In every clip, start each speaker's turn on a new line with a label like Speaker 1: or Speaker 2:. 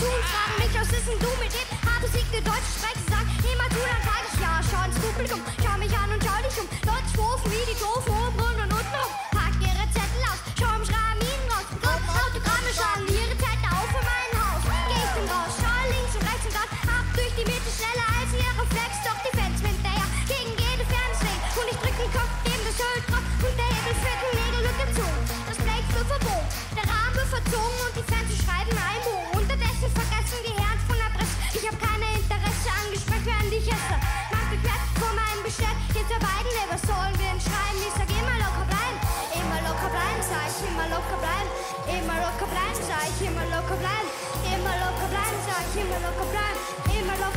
Speaker 1: Schuhen fragen mich, was ist du mit dem harte Sieg der deutschen Strecke? Sag niemals du, dann sag ich ja. Schau ins Publikum, schau mich an und schau dich um. Leute schwofen wie die Doofen, oben, rund und unten rum. Pack ihre Zettel aus, schau im Schraminen raus. Gruppen, Autogramme schlagen ihre Zettel auf für mein Haus. Geh ich zum Raus, schau links und rechts und dann ab durch die Mitte schneller als ihr Reflex. Doch die Fans hinterher gegen jede Fernsehen. Und ich drück den Kopf gegen das Schild und der Hebel fährt den Nägel und gezogen. Das Blech wird verbogen, der Rahmen verzogen und die Fans schreiben ein. Was sollen wir denn schreiben? Ich sag immer locker bleiben. Immer locker bleiben, sag ich immer locker bleiben. Immer locker bleiben, sag ich immer locker bleiben. Immer locker bleiben, sag ich immer locker bleiben.
Speaker 2: Immer locker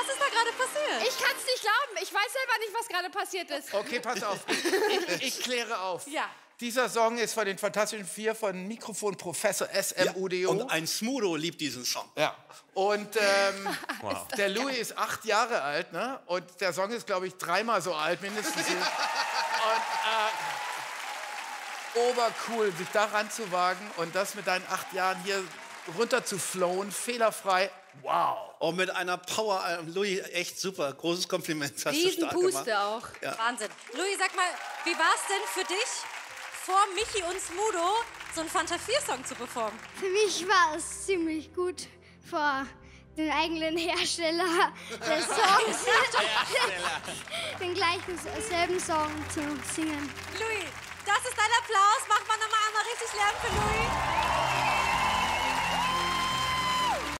Speaker 2: was ist da gerade passiert?
Speaker 3: Ich kann es nicht glauben. Ich weiß selber nicht, was gerade passiert ist.
Speaker 4: Okay, pass auf. Ich, ich kläre auf.
Speaker 3: Ja.
Speaker 4: Dieser Song ist von den Fantastischen Vier von Mikrofon Professor SMUDO.
Speaker 5: Und ein Smudo liebt diesen Song.
Speaker 4: Ja. Und ähm, der Louis ist acht Jahre alt, ne? Und der Song ist, glaube ich, dreimal so alt, mindestens. Und äh, obercool, sich da ranzuwagen und das mit deinen acht Jahren hier runter zu flowen, fehlerfrei. Wow.
Speaker 5: Und mit einer Power, äh, Louis, echt super. Großes Kompliment. Hast du stark
Speaker 3: Riesenpuste
Speaker 5: gemacht.
Speaker 3: auch.
Speaker 5: Ja.
Speaker 2: Wahnsinn. Louis, sag mal, wie war es denn für dich, vor Michi und Smudo so einen Fanta 4-Song zu performen?
Speaker 1: Für mich war es ziemlich gut vor den eigenen Hersteller des Songs den gleichen selben Song zu singen.
Speaker 2: Louis, das ist dein Applaus. Mach mal nochmal einmal richtig Lärm für Louis.